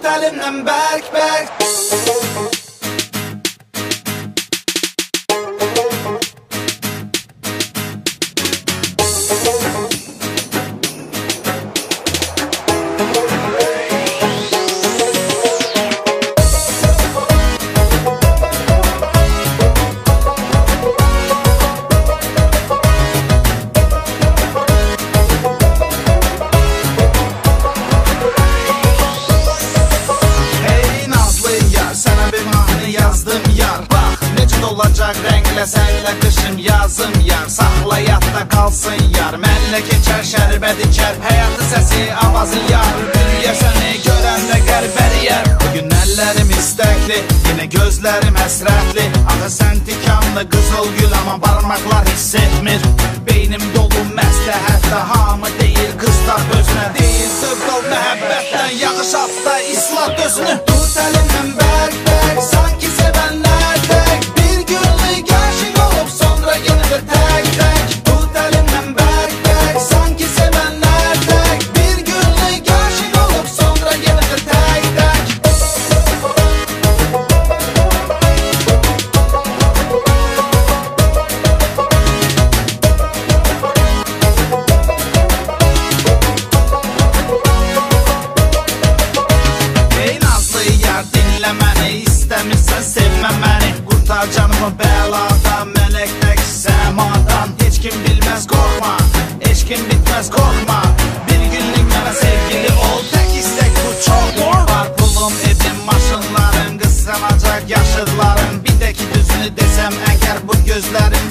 tell him I'm back, back. Necə olacaq rəngləsənlə qışım yazım yar. Saxla yadda qalsın yar. Mənlə keçər şərbət içər Həyatı səsi avazı yar. Büyüyə səni görəndə qəlbəriyər Bugün əllərim istəkli Yenə gözlərim həsrətli Axı sən tikanlı qızıl gül Amma barmaqlar hiss etmir Beynim dolu məsləhətlə Hamı deyir qızlar özünə Deyir zövq ol məhəbbətdən Yağış atda islat özünü. Tut əlimdən bərk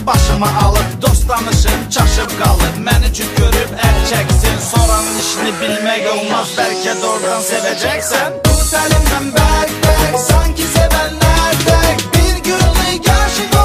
başımı alıb Dost danışıb çaşıb qalıb Məni cüt görüb əl çəksin Sonranın işini bilmək olmaz Bəlkə doğrudan sevəcəksən Tut elimden berk berk Sanki sevenler tek. Bir günlük aşık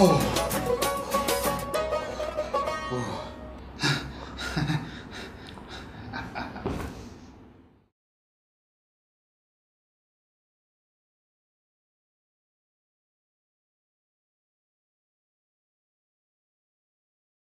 哦哦。哈哈